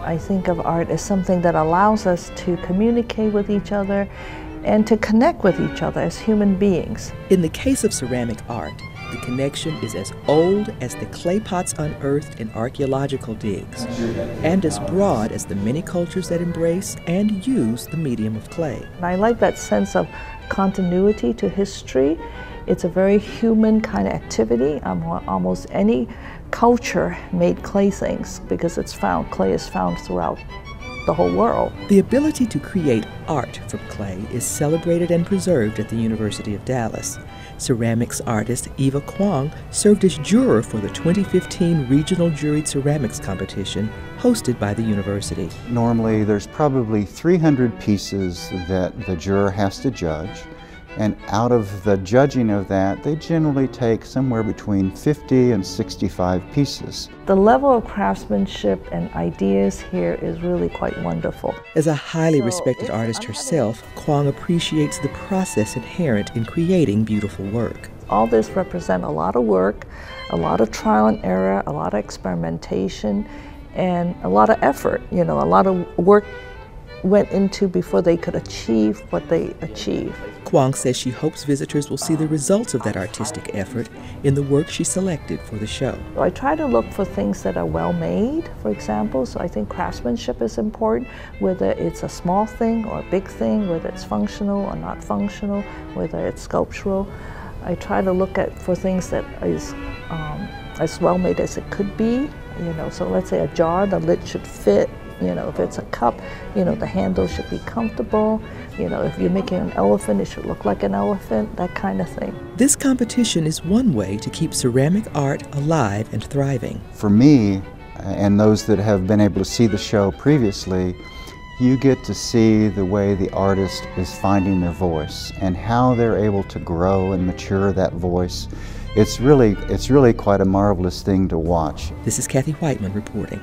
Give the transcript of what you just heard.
I think of art as something that allows us to communicate with each other and to connect with each other as human beings. In the case of ceramic art, the connection is as old as the clay pots unearthed in archaeological digs, and as broad as the many cultures that embrace and use the medium of clay. I like that sense of continuity to history. It's a very human kind of activity. Um, almost any culture made clay things because it's found, clay is found throughout the whole world. The ability to create art from clay is celebrated and preserved at the University of Dallas. Ceramics artist Eva Kwong served as juror for the 2015 Regional Juried Ceramics Competition hosted by the university. Normally, there's probably 300 pieces that the juror has to judge. And out of the judging of that, they generally take somewhere between 50 and 65 pieces. The level of craftsmanship and ideas here is really quite wonderful. As a highly so respected artist herself, Kwong appreciates the process inherent in creating beautiful work. All this represents a lot of work, a lot of trial and error, a lot of experimentation, and a lot of effort, you know, a lot of work went into before they could achieve what they achieved. Kwong says she hopes visitors will see the results of that artistic effort in the work she selected for the show. I try to look for things that are well made, for example, so I think craftsmanship is important, whether it's a small thing or a big thing, whether it's functional or not functional, whether it's sculptural. I try to look at for things that is um, as well made as it could be, you know, so let's say a jar, the lid should fit, you know, if it's a cup, you know, the handle should be comfortable. You know, if you're making an elephant, it should look like an elephant, that kind of thing. This competition is one way to keep ceramic art alive and thriving. For me, and those that have been able to see the show previously, you get to see the way the artist is finding their voice and how they're able to grow and mature that voice. It's really, it's really quite a marvelous thing to watch. This is Cathy Whiteman reporting.